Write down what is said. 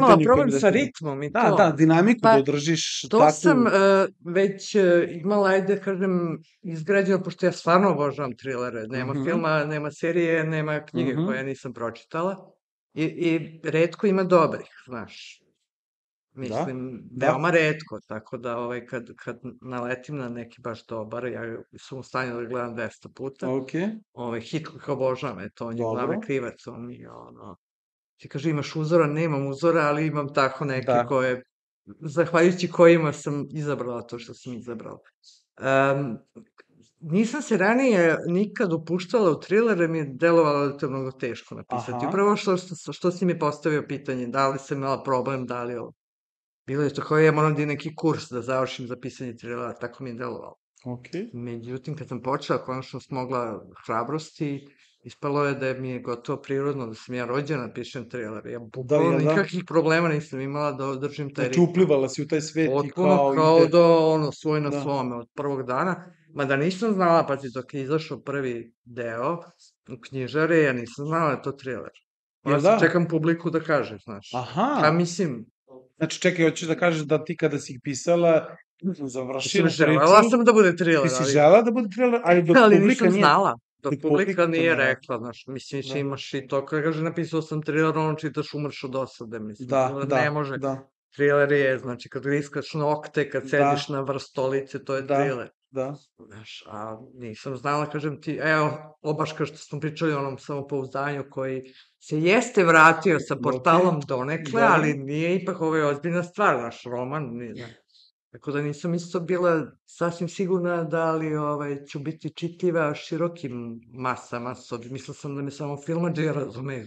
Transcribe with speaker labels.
Speaker 1: imala problem sa ritmom i
Speaker 2: Da,
Speaker 1: to.
Speaker 2: da, dinamiku
Speaker 1: Pa,
Speaker 2: da održiš
Speaker 1: To
Speaker 2: takvu...
Speaker 1: sam e, već e, imala, ajde da kažem, izgrađeno, pošto ja stvarno obožavam trilere. Nema
Speaker 2: Mhm.
Speaker 1: filma, nema serije, nema knjige
Speaker 2: Mhm.
Speaker 1: koje ja nisam pročitala. I, I redko ima dobrih, znaš. Mislim,
Speaker 2: da.
Speaker 1: veoma redko, tako da ovaj, kad, kad naletim na neki baš dobar, ja sam u stanju da gledam 200 puta.
Speaker 2: Ok,
Speaker 1: Ovaj, Hitchcock obožavam, eto, on je glavni krivac, on je ono... Ti kaže, imaš uzora, nemam uzora, ali imam tako neke
Speaker 2: Da.
Speaker 1: koje, zahvaljujući kojima sam izabrala to što sam izabrala. Um, nisam se ranije nikad upuštala u trilere, mi je delovalo da je to mnogo teško napisati.
Speaker 2: Aha.
Speaker 1: Upravo što, što, što si mi postavio pitanje, da li sam imala problem, da li ovo. Bilo je to kao ja moram da idem neki kurs da završim za pisanje trilera, tako mi je delovalo.
Speaker 2: ok.
Speaker 1: Međutim, kad sam počela, konačno smogla hrabrosti, ispalo je da mi je gotovo prirodno da sam ja rođena da pišem trilere. Ja bukvalno
Speaker 2: jel da?
Speaker 1: nikakvih problema nisam imala da održim taj
Speaker 2: Znači, uplivala si u taj svet i kao...
Speaker 1: kao,
Speaker 2: ide-
Speaker 1: da ono, svoj na
Speaker 2: Da.
Speaker 1: svome od prvog dana. Mada nisam znala, pa dok je izašao prvi deo u knjižare, ja nisam znala da je to thriller.
Speaker 2: Jel
Speaker 1: Ja sam
Speaker 2: da?
Speaker 1: čekam publiku da kaže, znaš.
Speaker 2: Aha,
Speaker 1: Pa mislim,
Speaker 2: znači čekaj, hoćeš da kažeš da ti kada si ih pisala, završila priču,
Speaker 1: želela sam da bude thriller,
Speaker 2: ti si
Speaker 1: ali,
Speaker 2: žela da bude thriller, ali dok
Speaker 1: ali
Speaker 2: publika
Speaker 1: nisam
Speaker 2: nije...
Speaker 1: znala. Dok
Speaker 2: dok publika
Speaker 1: publika nije
Speaker 2: rekla.
Speaker 1: znaš, mislim,
Speaker 2: Da.
Speaker 1: da. imaš i to, kada kaže, napisao sam thriller, ono čitaš umrš od osade, mislim,
Speaker 2: Da, da,
Speaker 1: ne može.
Speaker 2: da,
Speaker 1: Thriller je, znači, kad griskaš nokte, kad
Speaker 2: Da.
Speaker 1: sediš na vrh stolice, to je
Speaker 2: Da.
Speaker 1: thriller.
Speaker 2: da.
Speaker 1: Znaš, a nisam znala, kažem ti, evo, obaš kao što smo pričali o onom samopouzdanju koji se jeste vratio sa portalom donekle,
Speaker 2: Da.
Speaker 1: ali nije ipak ovo je ozbiljna stvar, naš roman. Nije, da. Tako da nisam isto bila sasvim sigurna da li ovaj, ću biti čitljiva širokim masama, mislila sam da me samo filmađe razumeju.